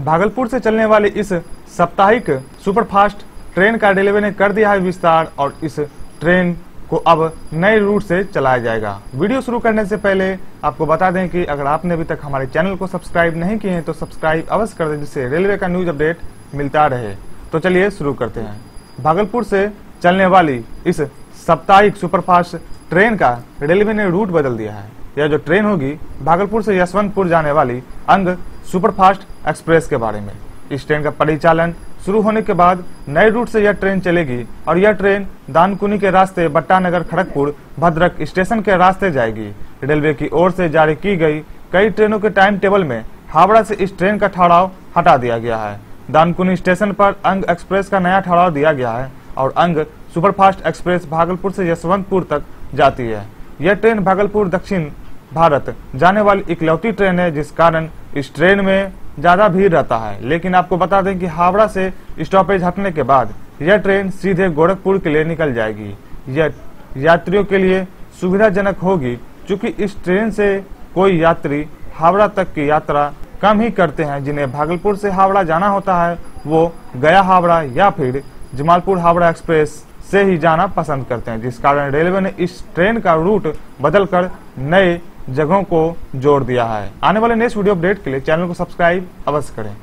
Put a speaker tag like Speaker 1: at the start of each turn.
Speaker 1: भागलपुर से चलने वाली इस साप्ताहिक सुपरफास्ट ट्रेन का रेलवे ने कर दिया है विस्तार और इस ट्रेन को अब नए रूट से चलाया जाएगा। वीडियो शुरू करने से पहले आपको बता दें कि अगर आपने अभी तक हमारे चैनल को सब्सक्राइब नहीं किए हैं तो सब्सक्राइब अवश्य कर दें, जिससे रेलवे का न्यूज़ अपडेट मिलता रहे। तो चलिए शुरू करते हैं। भागलपुर से चलने वाली इस साप्ताहिक सुपरफास्ट ट्रेन का रेलवे ने रूट बदल दिया है। यह जो ट्रेन होगी, भागलपुर से यशवंतपुर जाने वाली अंग सुपरफास्ट एक्सप्रेस के बारे में। इस ट्रेन का परिचालन शुरू होने के बाद नए रूट से यह ट्रेन चलेगी और यह ट्रेन दानकुनी के रास्ते बट्टानगर खड़गपुर भद्रक स्टेशन के रास्ते जाएगी। रेलवे की ओर से जारी की गई कई ट्रेनों के टाइम टेबल में हावड़ा से इस ट्रेन का ठहराव हटा दिया गया है। दानकुनी स्टेशन पर अंग एक्सप्रेस का नया ठहराव दिया गया है और अंग सुपरफास्ट एक्सप्रेस भागलपुर से यशवंतपुर तक जाती है। यह ट्रेन भागलपुर दक्षिण भारत। जाने वाली इकलौती ट्रेन है, जिस कारण इस ट्रेन में ज़्यादा भीड़ रहता है। लेकिन आपको बता दें कि हावड़ा से स्टॉपेज हटने के बाद यह ट्रेन सीधे गोरखपुर के लिए निकल जाएगी। यह यात्रियों के लिए सुविधाजनक होगी, क्योंकि इस ट्रेन से कोई यात्री हावड़ा तक की यात्रा कम ही करते हैं। जिन्हें भागलपुर से हावड़ा जाना होता है, वो गया हावड़ा या फिर जमालपुर हावड़ा एक्सप्रेस से ही जाना पसंद करते हैं, जिस कारण रेलवे ने इस ट्रेन का रूट बदलकर नए जगहों को जोड़ दिया है। आने वाले नेक्स्ट वीडियो अपडेट के लिए चैनल को सब्सक्राइब अवश्य करें।